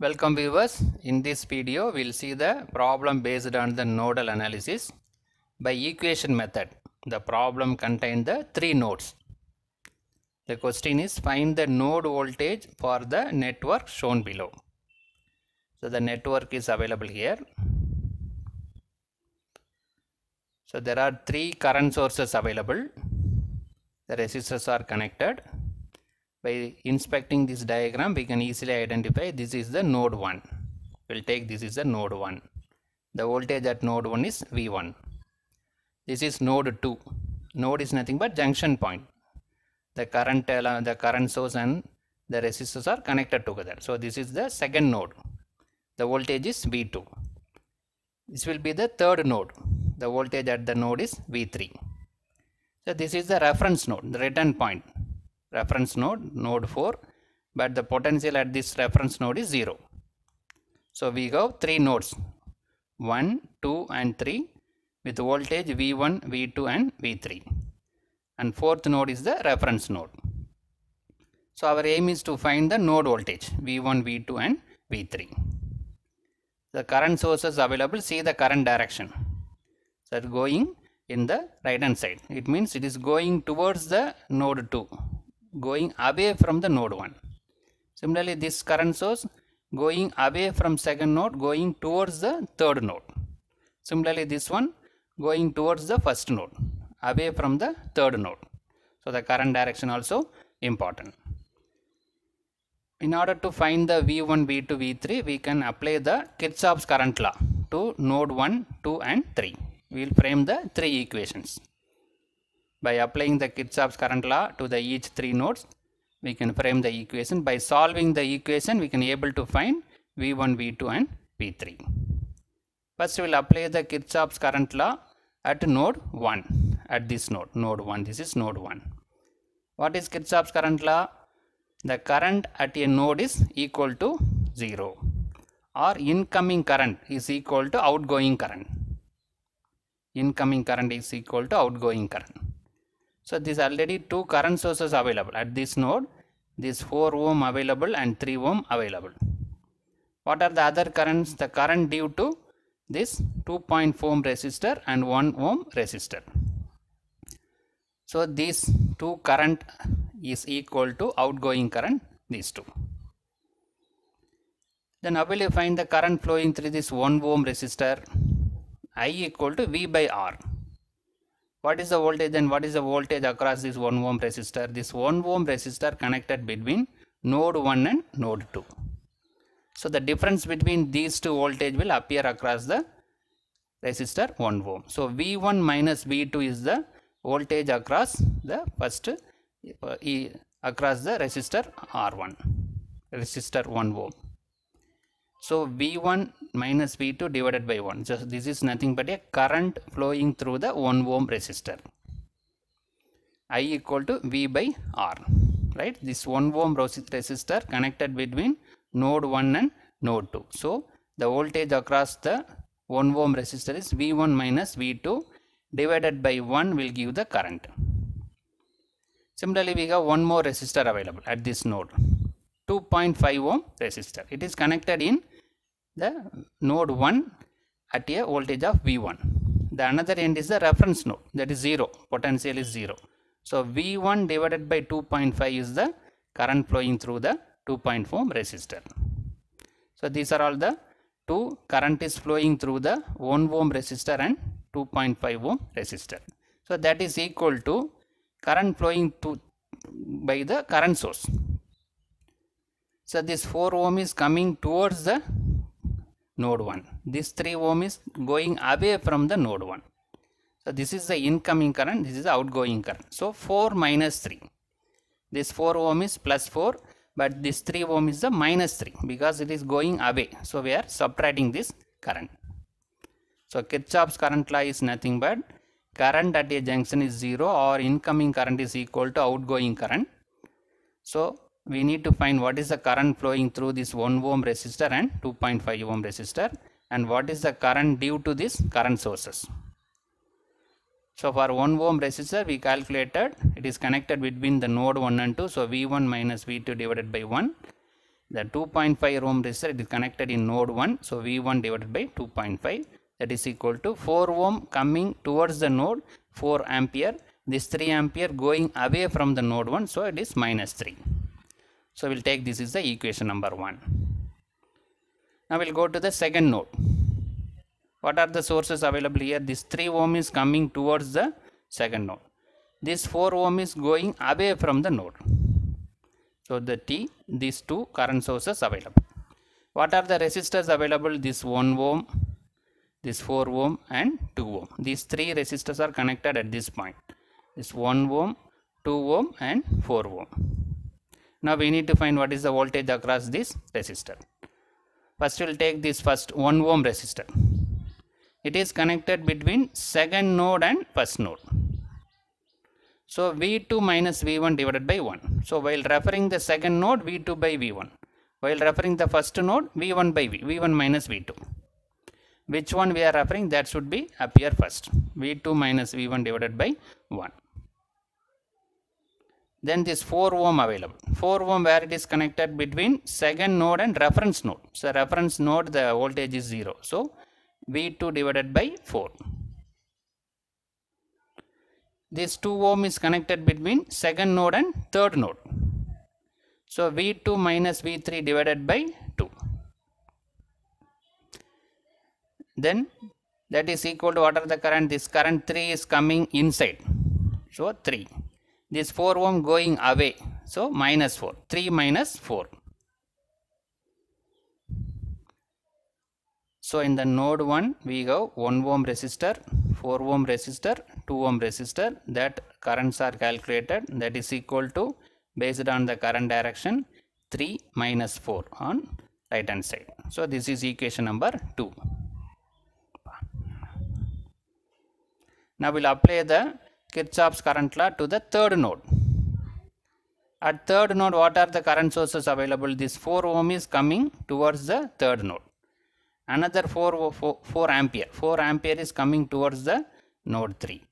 Welcome viewers. In this video, we'll see the problem based on the nodal analysis by equation method. The problem contains the three nodes. The question is find the node voltage for the network shown below. So the network is available here. So there are three current sources available. The resistors are connected. By inspecting this diagram, we can easily identify this is the node 1. We'll take this is the node 1. The voltage at node 1 is V1. This is node 2. Node is nothing but junction point. The current, uh, the current source and the resistors are connected together. So this is the second node. The voltage is V2. This will be the third node. The voltage at the node is V3. So this is the reference node, the return point reference node node 4 but the potential at this reference node is 0 so we have three nodes 1 2 and 3 with voltage v1 v2 and v3 and fourth node is the reference node. So our aim is to find the node voltage v1 v2 and v3 the current sources available see the current direction. So going in the right hand side. It means it is going towards the node 2 going away from the node 1. Similarly, this current source going away from second node going towards the third node. Similarly, this one going towards the first node away from the third node. So, the current direction also important. In order to find the V1, V2, V3, we can apply the Kirchhoff's current law to node 1, 2 and 3. We will frame the three equations. By applying the Kirchhoff's current law to the each three nodes, we can frame the equation. By solving the equation, we can able to find V1, V2 and V3. First, we will apply the Kirchhoff's current law at node 1, at this node, node 1. This is node 1. What is Kirchhoff's current law? The current at a node is equal to 0 or incoming current is equal to outgoing current. Incoming current is equal to outgoing current. So this already two current sources available at this node. This 4 ohm available and 3 ohm available. What are the other currents? The current due to this 2.4 ohm resistor and 1 ohm resistor. So these two current is equal to outgoing current these two. Then how will you find the current flowing through this 1 ohm resistor? I equal to V by R what is the voltage? And what is the voltage across this 1 ohm resistor? This 1 ohm resistor connected between node 1 and node 2 so the difference between these two voltage will appear across the resistor 1 ohm. So v1 minus v2 is the voltage across the first uh, across the resistor r1 resistor 1 ohm so V1 minus V2 divided by 1. So this is nothing but a current flowing through the 1 ohm resistor. I equal to V by R. Right. This 1 ohm resistor connected between node 1 and node 2. So the voltage across the 1 ohm resistor is V1 minus V2 divided by 1 will give the current. Similarly, we have one more resistor available at this node. 2.5 ohm resistor. It is connected in the node 1 at a voltage of V1. The another end is the reference node that is 0. Potential is 0. So V1 divided by 2.5 is the current flowing through the 2.4 ohm resistor. So these are all the two current is flowing through the 1 ohm resistor and 2.5 ohm resistor. So that is equal to current flowing to by the current source so this 4 ohm is coming towards the node 1. This 3 ohm is going away from the node 1. So this is the incoming current, this is the outgoing current. So 4 minus 3. This 4 ohm is plus 4 but this 3 ohm is the minus 3 because it is going away. So we are subtracting this current. So Kirchhoff's current law is nothing but current at a junction is 0 or incoming current is equal to outgoing current. So we need to find what is the current flowing through this 1 ohm resistor and 2.5 ohm resistor and what is the current due to this current sources. So for 1 ohm resistor we calculated it is connected between the node 1 and 2 so V1 minus V2 divided by 1 the 2.5 ohm resistor it is connected in node 1 so v1 divided by 2.5 that is equal to 4 ohm coming towards the node 4 ampere. This 3 ampere going away from the node 1 so it is minus 3 so we'll take this is the equation number 1 now we'll go to the second node what are the sources available here this 3 ohm is coming towards the second node this 4 ohm is going away from the node so the T, these two current sources available. What are the resistors available? This 1 ohm, this 4 ohm and 2 ohm. These three resistors are connected at this point. This 1 ohm, 2 ohm and 4 ohm. Now we need to find what is the voltage across this resistor. First we'll take this first 1 ohm resistor. It is connected between second node and first node. So V2 minus V1 divided by 1. So while referring the second node V2 by V1. While referring the first node V1 by V, V1 minus V2. Which one we are referring that should be appear first. V2 minus V1 divided by 1. Then this 4 ohm available. 4 ohm where it is connected between second node and reference node. So reference node the voltage is 0. So V2 divided by 4 this 2 ohm is connected between second node and third node. So V2 minus V3 divided by 2. Then that is equal to what are the current? This current 3 is coming inside. So 3. This 4 ohm going away. So minus 4. 3 minus 4. So in the node 1 we have 1 ohm resistor, 4 ohm resistor, 2 ohm resistor that currents are calculated that is equal to based on the current direction 3 minus 4 on right hand side. So this is equation number 2. Now we'll apply the Kirchhoff's current law to the third node. At third node what are the current sources available? This 4 ohm is coming towards the third node. Another 4, 4, 4 ampere. 4 ampere is coming towards the node 3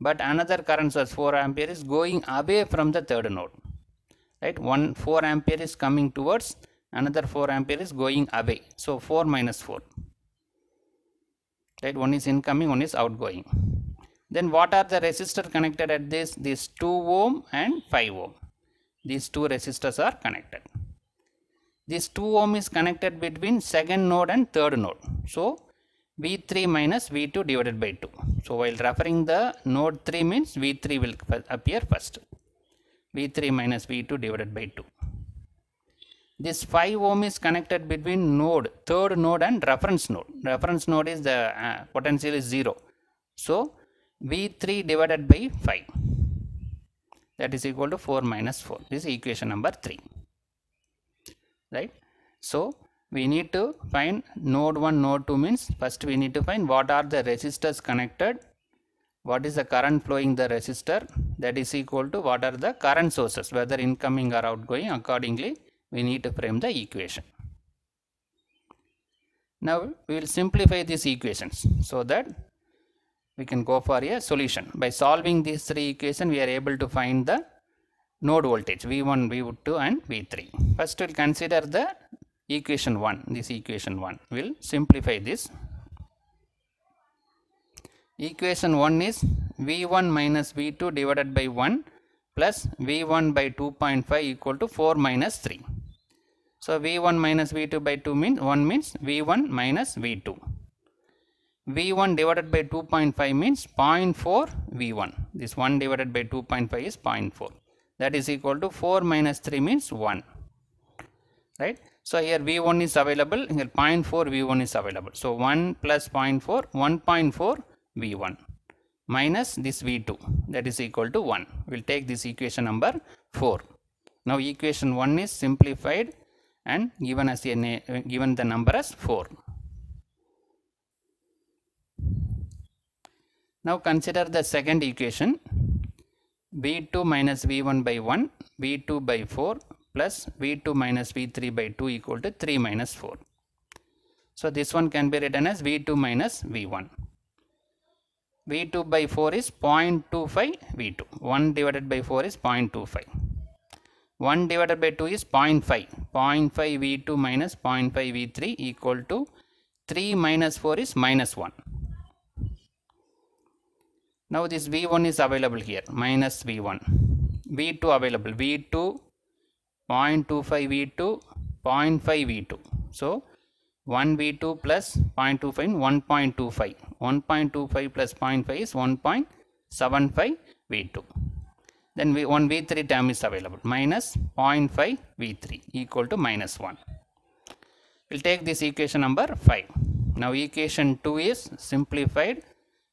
but another current source 4 ampere is going away from the third node right one 4 ampere is coming towards another 4 ampere is going away so 4 minus 4 right one is incoming one is outgoing then what are the resistor connected at this this 2 ohm and 5 ohm these two resistors are connected this 2 ohm is connected between second node and third node so V3 minus V2 divided by 2. So while referring the node 3 means V3 will appear first. V3 minus V2 divided by 2. This 5 ohm is connected between node, third node and reference node. Reference node is the uh, potential is 0. So V3 divided by 5 that is equal to 4 minus 4. This is equation number 3. Right. So we need to find node 1 node 2 means first we need to find what are the resistors connected what is the current flowing the resistor that is equal to what are the current sources whether incoming or outgoing accordingly we need to frame the equation now we will simplify these equations so that we can go for a solution. By solving these three equations we are able to find the node voltage v1 v2 and v3 first we'll consider the equation 1 this equation 1 will simplify this. Equation 1 is v1 minus v2 divided by 1 plus v1 by 2.5 equal to 4 minus 3 so v1 minus v2 by 2 means 1 means v1 minus v2 v1 divided by 2.5 means 0.4 v1 this 1 divided by 2.5 is 0.4 that is equal to 4 minus 3 means 1 right so here V1 is available, here 0.4 V1 is available. So 1 plus 0.4, 1.4 V1 minus this V2 that is equal to 1. We'll take this equation number 4. Now equation 1 is simplified and given as a given the number as 4. Now consider the second equation V2 minus V1 by 1, V2 by 4 plus V2 minus V3 by 2 equal to 3 minus 4. So this one can be written as V2 minus V1. V2 by 4 is 0.25 V2. 1 divided by 4 is 0.25. 1 divided by 2 is 0.5. 0.5 V2 minus 0.5 V3 equal to 3 minus 4 is minus 1. Now this V1 is available here, minus V1. V2 available, V2 0.25 V2, 0.5 V2. So 1 V2 plus 0.25 1.25. 1.25 plus 0.5 is 1.75 V2. Then v, 1 V3 term is available minus 0.5 V3 equal to minus 1. We'll take this equation number 5. Now equation 2 is simplified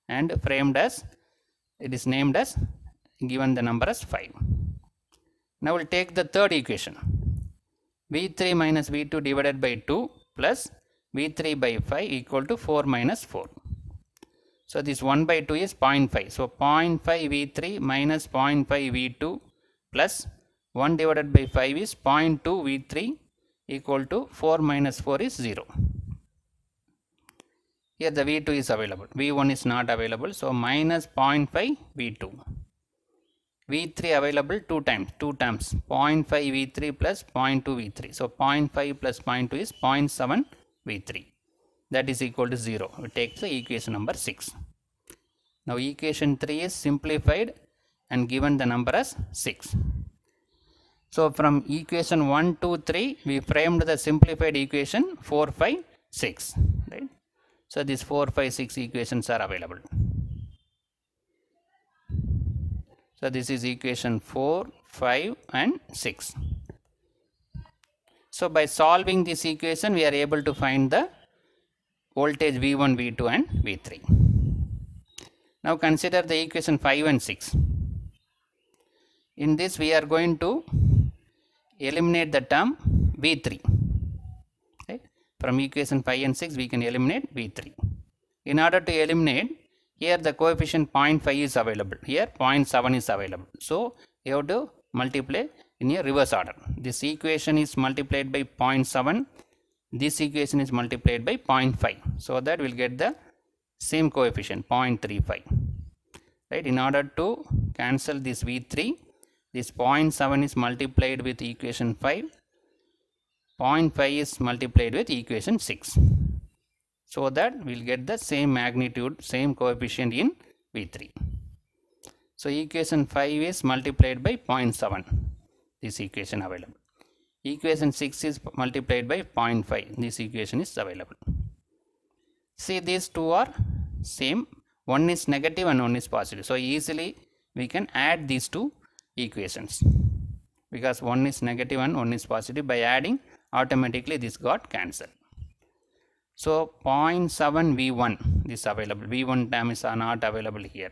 and framed as it is named as given the number as 5. Now we'll take the third equation V3 minus V2 divided by 2 plus V3 by 5 equal to 4 minus 4. So this 1 by 2 is 0.5. So 0.5 V3 minus 0.5 V2 plus 1 divided by 5 is 0.2 V3 equal to 4 minus 4 is 0. Here the V2 is available. V1 is not available. So minus 0.5 V2. V3 available 2 times. 2 times. 0.5 V3 plus 0.2 V3. So 0.5 plus 0.2 is 0.7 V3. That is equal to 0. We take the equation number 6. Now equation 3 is simplified and given the number as 6. So from equation 1, 2, 3, we framed the simplified equation 4, 5, 6. Right? So these 4, 5, 6 equations are available. So this is equation 4, 5 and 6. So by solving this equation, we are able to find the voltage V1, V2 and V3. Now consider the equation 5 and 6. In this we are going to eliminate the term V3. From equation 5 and 6 we can eliminate V3. In order to eliminate here the coefficient 0.5 is available. Here 0.7 is available. So you have to multiply in a reverse order. This equation is multiplied by 0.7. This equation is multiplied by 0.5. So that we'll get the same coefficient 0.35. Right? In order to cancel this V3, this 0.7 is multiplied with equation 5. 0.5 is multiplied with equation 6 so that we'll get the same magnitude same coefficient in V3 so equation 5 is multiplied by 0.7 this equation available. Equation 6 is multiplied by 0.5 this equation is available. See these two are same. One is negative and one is positive. So easily we can add these two equations. Because one is negative and one is positive by adding automatically this got cancelled so 0.7 V1 is available. V1 term is not available here.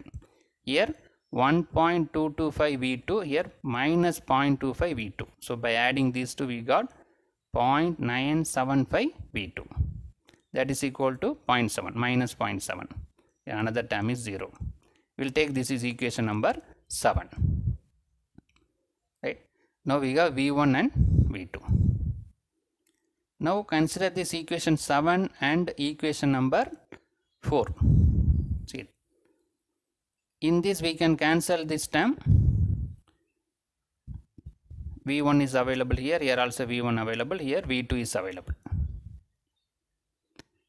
Here 1.225 V2 here minus 0.25 V2. So by adding these two we got 0.975 V2. That is equal to 0.7 minus 0.7. Another term is 0. We'll take this is equation number 7. Right. Now we got V1 and V2. Now consider this equation 7 and equation number 4. See, in this we can cancel this term. V1 is available here, here also V1 available, here V2 is available.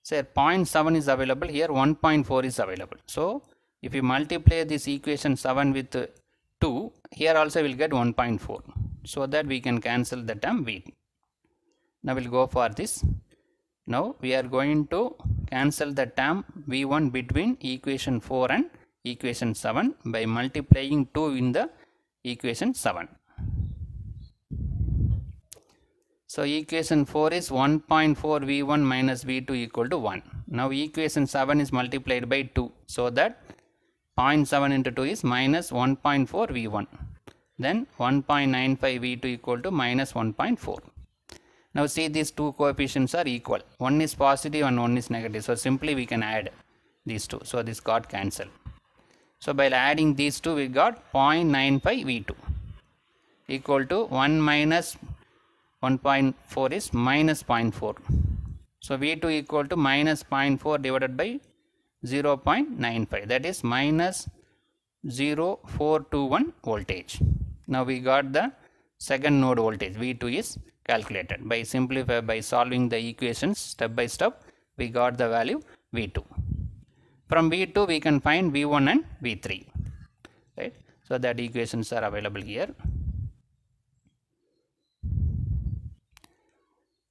Say 0.7 is available, here 1.4 is available. So if you multiply this equation 7 with 2, here also we will get 1.4. So that we can cancel the term V now we'll go for this. Now we are going to cancel the term v1 between equation 4 and equation 7 by multiplying 2 in the equation 7 so equation 4 is 1.4 v1 minus v2 equal to 1 now equation 7 is multiplied by 2 so that 0.7 into 2 is minus 1.4 v1 then 1.95 v2 equal to minus 1.4 now see these two coefficients are equal. One is positive and one is negative. So simply we can add these two. So this got cancelled. So by adding these two we got 0.95 V2 equal to 1 minus 1.4 is minus 0.4. So V2 equal to minus 0.4 divided by 0.95 that is minus 0421 voltage. Now we got the second node voltage V2 is calculated. By simplify uh, by solving the equations step by step, we got the value V2. From V2 we can find V1 and V3. Right? So that equations are available here.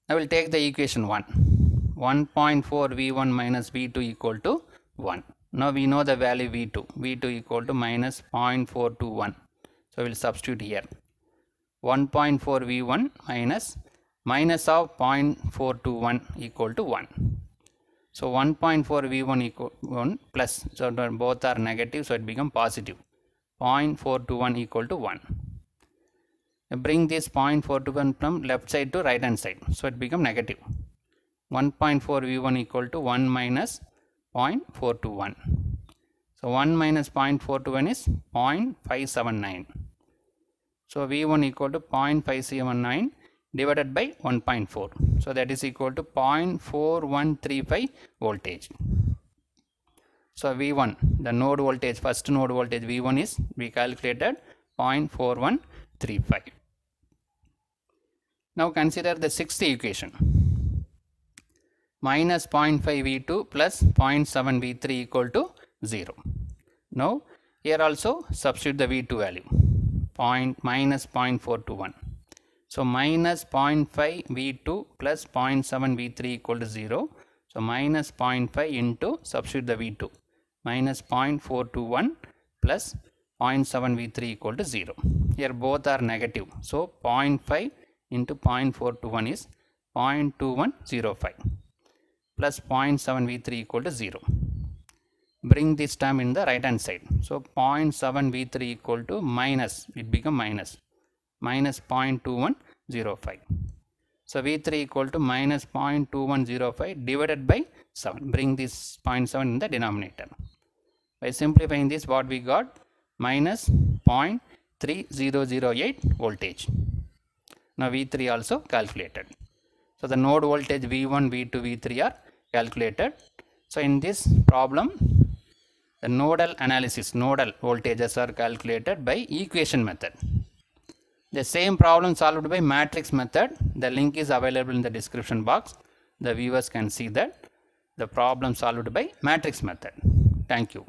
I will take the equation 1. 1.4 V1 minus V2 equal to 1. Now we know the value V2. V2 equal to minus 0.421. So we will substitute here. 1.4 V1 minus minus of 0.421 equal to 1. So 1.4 V1 equal 1 plus. So both are negative so it become positive. 0.421 equal to 1. Bring this 0.421 from left side to right hand side. So it become negative. 1.4 V1 equal to 1 minus 0.421. So 1 minus 0.421 is 0.579. So V1 equal to 0.579 divided by 1.4. So that is equal to 0.4135 voltage. So V1, the node voltage, first node voltage V1 is, we calculated 0.4135. Now consider the sixth equation. Minus 0.5 V2 plus 0.7 V3 equal to 0. Now here also substitute the V2 value point minus 0.421. So minus 0.5 V2 plus 0.7 V3 equal to 0. So minus 0.5 into substitute the V2 minus 0.421 plus 0.7 V3 equal to 0. Here both are negative. So 0.5 into 0.421 is 0.2105 plus 0.7 V3 equal to 0 bring this term in the right hand side. So 0.7 V3 equal to minus, it become minus, minus 0.2105. So V3 equal to minus 0.2105 divided by 7. Bring this 0.7 in the denominator. By simplifying this what we got? Minus 0.3008 voltage. Now V3 also calculated. So the node voltage V1, V2, V3 are calculated. So in this problem nodal analysis, nodal voltages are calculated by equation method. The same problem solved by matrix method. The link is available in the description box. The viewers can see that the problem solved by matrix method. Thank you.